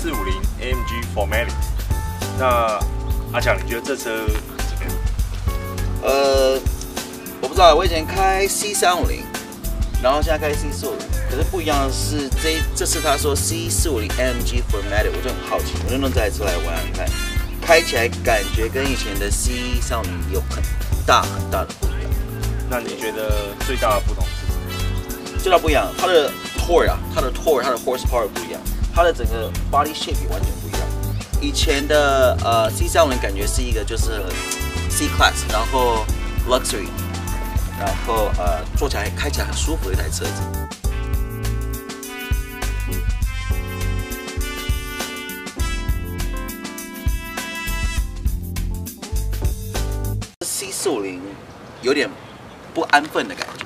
四五零 AMG Formatic。那阿强，你觉得这车怎么样？呃，我不知道，我以前开 C 三五零，然后现在开 C 四五零，可是不一样的是，这这次他说 C 四五零 AMG Formatic，我就很好奇，我就弄这台车来玩玩看，开起来感觉跟以前的 C 三五零有很大很大的不一样。那你觉得最大的不同是什么？最大不一样，它的 torque 啊，它的 torque，它的 horsepower 不一样，它的整个 body shape 完全不一样。以前的呃 C 三五零感觉是一个就是 C class，然后 luxury，然后呃坐起来开起来很舒服的一台车子。C 四五零有点不安分的感觉。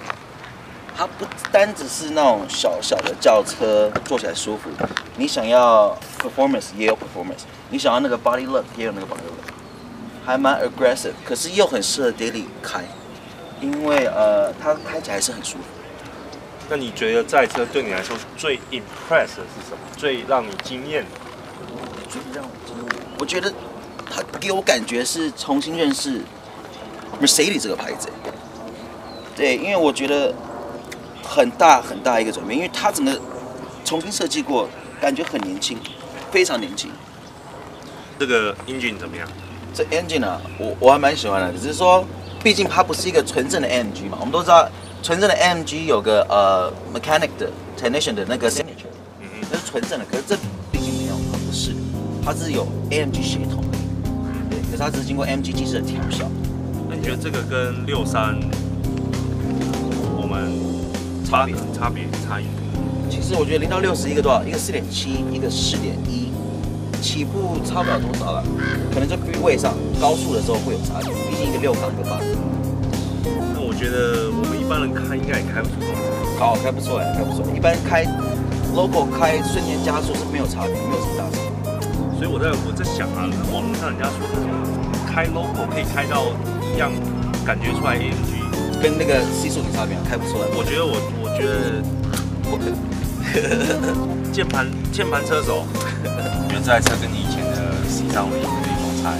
它不单只是那种小小的轿车，坐起来舒服。你想要 performance 也有 performance，你想要那个 body look 也有那个 body look，还蛮 aggressive，可是又很适合 daily 开，因为呃它开起来是很舒服。那你觉得这台车对你来说最 impress 的是什么？最让你惊艳的？最让我惊艳，我觉得它给我感觉是重新认识 Mercedes 这个牌子。对，因为我觉得。很大很大一个转变，因为它整个重新设计过，感觉很年轻，非常年轻。这个 engine 怎么样？这 engine 啊，我我还蛮喜欢的，只是说，毕竟它不是一个纯正的 AMG 嘛。我们都知道，纯正的 AMG 有个呃 mechanic 的 technician 的那个 signature，嗯嗯，那是纯正的。可是这毕竟没有，它不是，它是有 AMG 血统的，对，可是它只是经过 AMG 机制的调校。那你觉得这个跟六三，我们？差别差别差异。其实我觉得零到六十一个多少？一个四点七，一个四点一，起步差不了多少了。可能在 freeway 上高速的时候会有差距，毕竟一个六缸一个八缸。那我觉得我们一般人开应该也开不出多少。好，开不出来，开不出来。一般开 logo 开瞬间加速是没有差别，没有什么大差。所以我在我在想啊，网络上人家说开 logo 可以开到一样，感觉出来 AMG。跟那个 C 速零差别开不出来。我觉得我我觉得不可能。键盘键盘车手，我觉得这台车跟你以前的 C 三五零有一种差。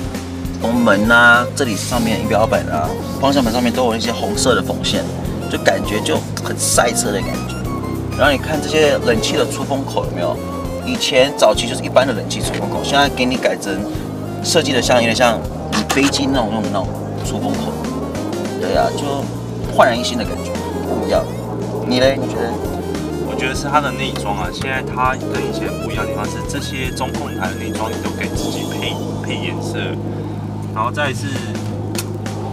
从门啊，这里上面仪表板啊，方向盘上面都有一些红色的缝线，就感觉就很赛车的感觉。然后你看这些冷气的出风口有没有？以前早期就是一般的冷气出风口，现在给你改成设计的像有点像飞机那种那种那种出风口。对啊，就。焕然一新的感觉，不一样。你嘞？你觉得？我觉得是它的内装啊。现在它跟以前不一样的地方是，这些中控台的内装你都可以自己配配颜色。然后再是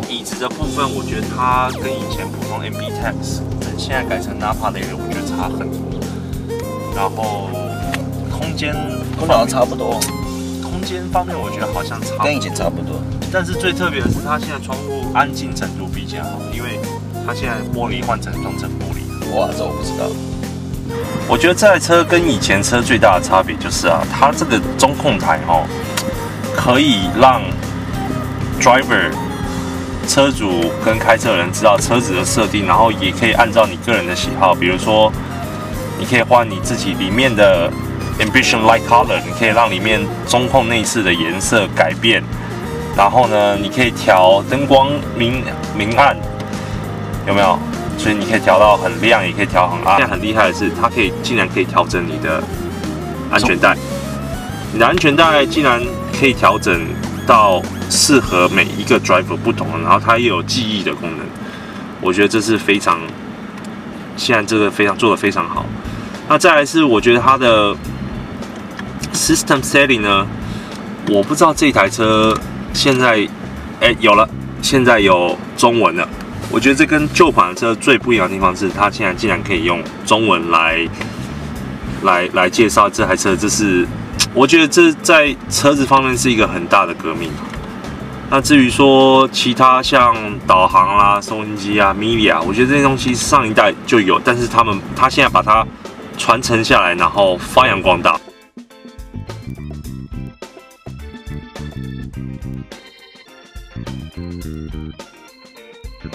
椅子的部分，我觉得它跟以前普通 MBTEX 现在改成 Napa 的，我觉得差很多。然后空间空调差不多，空间方面我觉得好像差跟以前差不多。但是最特别的是，它现在窗户安静程度比较好，因为。它现在玻璃换成双层玻璃，哇，这我不知道。我觉得这台车跟以前车最大的差别就是啊，它这个中控台哦，可以让 driver 车主跟开车人知道车子的设定，然后也可以按照你个人的喜好，比如说你可以换你自己里面的 ambition light color，你可以让里面中控内饰的颜色改变，然后呢，你可以调灯光明明暗。有没有？所以你可以调到很亮，也可以调很暗。现在很厉害的是，它可以竟然可以调整你的安全带，你的安全带竟然可以调整到适合每一个 driver 不同的，然后它也有记忆的功能。我觉得这是非常，现在这个非常做的非常好。那再来是，我觉得它的 system setting 呢，我不知道这台车现在，哎，有了，现在有中文了。我觉得这跟旧款的车最不一样的地方是，它现在竟然可以用中文来来来介绍这台车，这是 我觉得这在车子方面是一个很大的革命。那至于说其他像导航啦、收音机啊、media，我觉得这些东西上一代就有，但是他们他现在把它传承下来，然后发扬光大。毕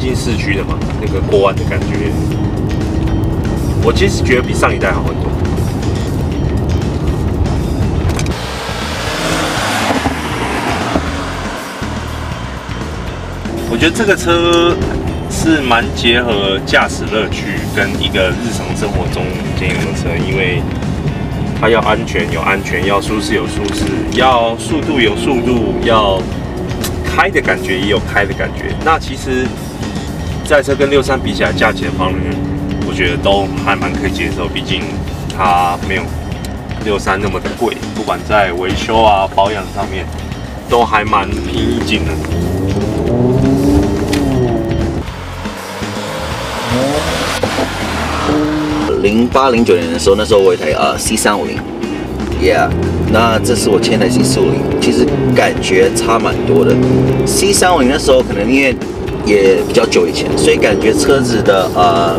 竟市区的嘛，那个过弯的感觉，我其实觉得比上一代好很多。我觉得这个车是蛮结合驾驶乐趣跟一个日常生活中兼用的车，因为它要安全有安全，要舒适有舒适，要速度有速度，要开的感觉也有开的感觉。那其实这台车跟六三比起来，价钱方面我觉得都还蛮可以接受，毕竟它没有六三那么的贵，不管在维修啊保养上面都还蛮平易近人零八零九年的时候，那时候我有一台呃 C 三五零，Yeah，那这是我前台 C 四五零，其实感觉差蛮多的。C 三五零那时候可能因为也比较久以前，所以感觉车子的呃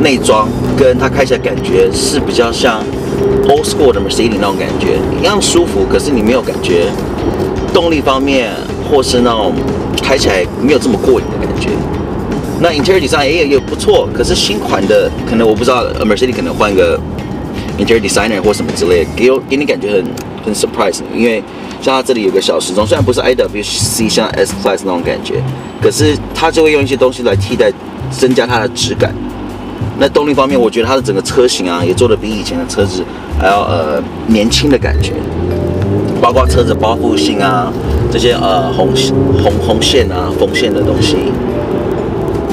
内装跟它开起来感觉是比较像 old school 的 Mercedes 那种感觉，一样舒服，可是你没有感觉动力方面或是那种开起来没有这么过瘾的感觉。那 interior design 也也不错，可是新款的可能我不知道，Mercedes 可能换个 interior designer 或什么之类，给我给你感觉很很 surprise，因为像它这里有个小时钟，虽然不是 IWC 像 S Class 那种感觉，可是它就会用一些东西来替代，增加它的质感。那动力方面，我觉得它的整个车型啊，也做的比以前的车子还要呃年轻的感觉，包括车子包覆性啊，这些呃红红红线啊、缝线的东西。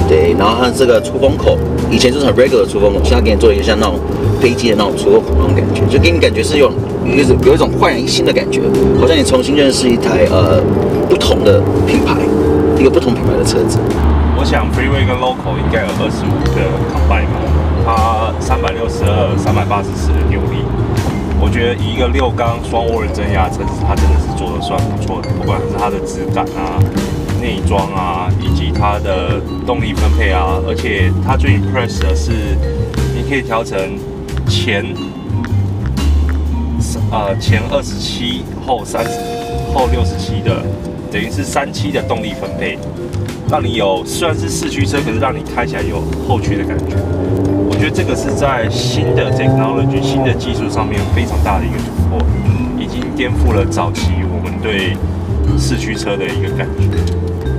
对，然后它这个出风口，以前就是很 regular 的出风口，现在给你做一个像那种飞机的那种出风口那种感觉，就给你感觉是有有一种有一种焕然一新的感觉，好像你重新认识一台呃不同的品牌，一个不同品牌的车子。我想 Freeway 跟 Local 应该有二十五个 combine 吧，它三百六十二、三百八十四的扭力，我觉得以一个六缸双涡轮增压车子，它真的是做的算不错的，不管是它的质感啊。内装啊，以及它的动力分配啊，而且它最 impress 的是，你可以调成前，呃前二十七后三十后六十七的，等于是三七的动力分配，让你有虽然是四驱车，可是让你开起来有后驱的感觉。我觉得这个是在新的 technology 新的技术上面非常大的一个突破，已经颠覆了早期我们对四驱车的一个感觉。